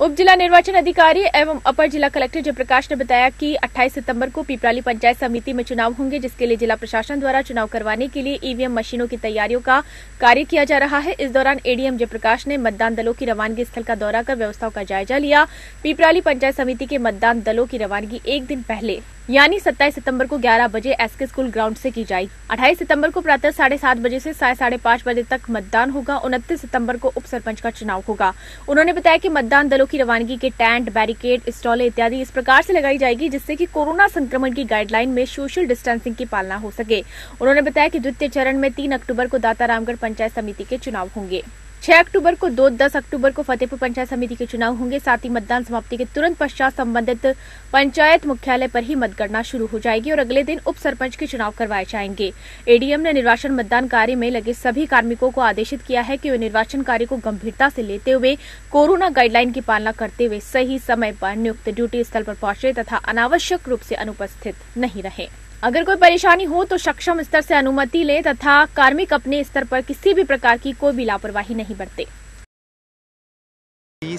उप जिला निर्वाचन अधिकारी एवं अपर जिला कलेक्टर जयप्रकाश ने बताया कि 28 सितंबर को पीपराली पंचायत समिति में चुनाव होंगे, जिसके लिए जिला प्रशासन द्वारा चुनाव करवाने के लिए ईवीएम मशीनों की तैयारियों का कार्य किया जा रहा है। इस दौरान एडीएम जयप्रकाश ने मतदान दलों की रवानगी स्थल का दौरा कर व्यवस्थाओं का जायजा लिया। पीपराली पंचायत समिति के मतदान दलों की रवानगी एक दिन पहले यानी 27 सितंबर को 11 बजे एसके स्कूल ग्राउंड से की जाएगी। 28 सितंबर को प्रातः साढ़े सात बजे से साढ़े साढ़े पाँच बजे तक मतदान होगा। उनतीस सितंबर को उप सरपंच का चुनाव होगा। उन्होंने बताया कि मतदान दलों की रवानगी के टेंट, बैरिकेड, स्टॉले इत्यादि इस प्रकार से लगाई जाएगी, जिससे कि कोरोना संक्रमण की गाइडलाइन में सोशल डिस्टेंसिंग की पालना हो सके। उन्होंने बताया कि द्वितीय चरण में तीन अक्टूबर को दाता रामगढ़ पंचायत समिति के चुनाव होंगे। छह अक्टूबर को, दो दस अक्टूबर को फतेहपुर पंचायत समिति के चुनाव होंगे। साथ ही मतदान समाप्ति के तुरंत पश्चात संबंधित पंचायत मुख्यालय पर ही मतगणना शुरू हो जाएगी और अगले दिन उप सरपंच के चुनाव करवाए जाएँगे। एडीएम ने निर्वाचन मतदान कार्य में लगे सभी कार्मिकों को आदेशित किया है कि वे निर्वाचन कार्य को गंभीरता से लेते हुए कोरोना गाइडलाइन की पालना करते हुए सही समय पर नियुक्त ड्यूटी स्थल पर पहुँचे तथा अनावश्यक रूप से अनुपस्थित नहीं रहे। अगर कोई परेशानी हो तो सक्षम स्तर से अनुमति ले तथा कार्मिक अपने स्तर पर किसी भी प्रकार की कोई भी लापरवाही नहीं बरते।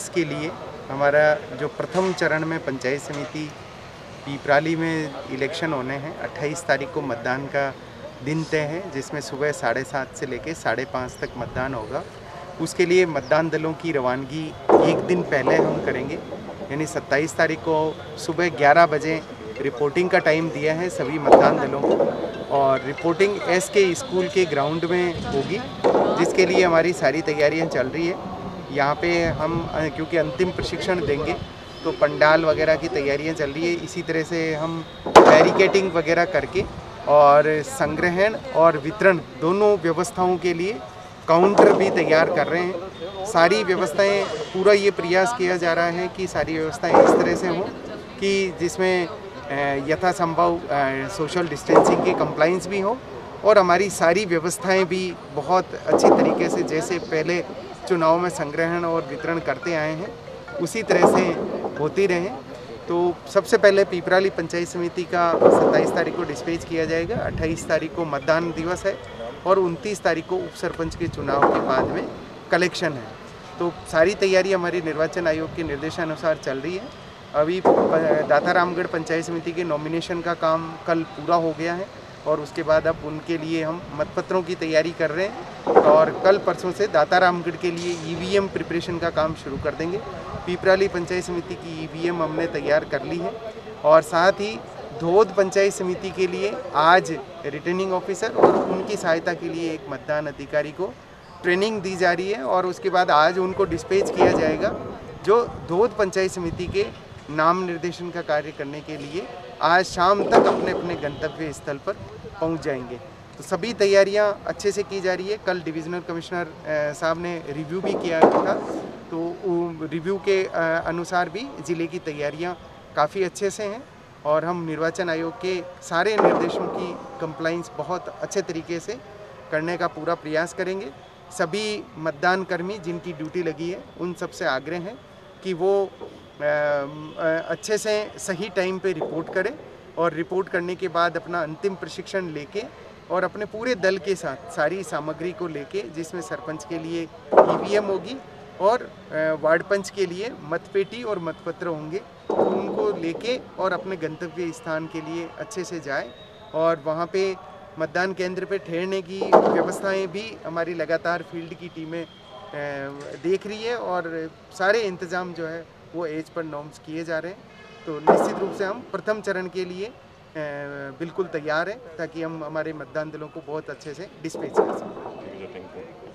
के लिए हमारा जो प्रथम चरण में पंचायत समिति पीपराली में इलेक्शन होने हैं 28 तारीख को मतदान का दिन तय है, जिसमें सुबह साढ़े सात से लेकर साढ़े पाँच तक मतदान होगा। उसके लिए मतदान दलों की रवानगी एक दिन पहले हम करेंगे, यानी 27 तारीख को सुबह 11 बजे रिपोर्टिंग का टाइम दिया है सभी मतदान दलों को। और रिपोर्टिंग एस के स्कूल के ग्राउंड में होगी, जिसके लिए हमारी सारी तैयारियाँ चल रही है। यहाँ पे हम क्योंकि अंतिम प्रशिक्षण देंगे तो पंडाल वगैरह की तैयारियाँ चल रही है। इसी तरह से हम बैरिकेटिंग वगैरह करके और संग्रहण और वितरण दोनों व्यवस्थाओं के लिए काउंटर भी तैयार कर रहे हैं। सारी व्यवस्थाएँ, पूरा ये प्रयास किया जा रहा है कि सारी व्यवस्थाएँ इस तरह से हों कि जिसमें यथासंभव सोशल डिस्टेंसिंग की कंप्लाइंस भी हो और हमारी सारी व्यवस्थाएँ भी बहुत अच्छी तरीके से जैसे पहले चुनाव में संग्रहण और वितरण करते आए हैं, उसी तरह से होती रहे। तो सबसे पहले पीपराली पंचायत समिति का 27 तारीख को डिस्पेच किया जाएगा 28 तारीख को मतदान दिवस है और 29 तारीख को उप सरपंच के चुनाव के बाद में कलेक्शन है। तो सारी तैयारी हमारी निर्वाचन आयोग के निर्देशानुसार चल रही है। अभी दाता रामगढ़ पंचायत समिति के नॉमिनेशन का काम कल पूरा हो गया है और उसके बाद अब उनके लिए हम मतपत्रों की तैयारी कर रहे हैं और कल परसों से दाता रामगढ़ के लिए ईवीएम प्रिपरेशन का काम शुरू कर देंगे। पीपराली पंचायत समिति की ईवीएम हमने तैयार कर ली है और साथ ही धोध पंचायत समिति के लिए आज रिटर्निंग ऑफिसर और उनकी सहायता के लिए एक मतदान अधिकारी को ट्रेनिंग दी जा रही है और उसके बाद आज उनको डिस्पेच किया जाएगा, जो धोध पंचायत समिति के नाम निर्देशन का कार्य करने के लिए आज शाम तक अपने अपने गंतव्य स्थल पर पहुँच जाएँगे। तो सभी तैयारियाँ अच्छे से की जा रही है। कल डिविजनल कमिश्नर साहब ने रिव्यू भी किया था। तो रिव्यू के अनुसार भी ज़िले की तैयारियाँ काफ़ी अच्छे से हैं और हम निर्वाचन आयोग के सारे निर्देशों की कंप्लाइंस बहुत अच्छे तरीके से करने का पूरा प्रयास करेंगे। सभी मतदान कर्मी जिनकी ड्यूटी लगी है, उन सबसे आग्रह है कि वो अच्छे से सही टाइम पे रिपोर्ट करें और रिपोर्ट करने के बाद अपना अंतिम प्रशिक्षण लेके और अपने पूरे दल के साथ सारी सामग्री को लेके, जिसमें सरपंच के लिए ईवीएम होगी और वार्ड पंच के लिए मतपेटी और मतपत्र होंगे, उनको लेके और अपने गंतव्य स्थान के लिए अच्छे से जाए और वहाँ पे मतदान केंद्र पे ठहरने की व्यवस्थाएँ भी हमारी लगातार फ़ील्ड की टीमें देख रही है और सारे इंतज़ाम जो है वो एज पर नॉर्म्स किए जा रहे हैं। तो निश्चित रूप से हम प्रथम चरण के लिए बिल्कुल तैयार हैं ताकि हम हमारे मतदान दलों को बहुत अच्छे से डिस्पेच कर सकें।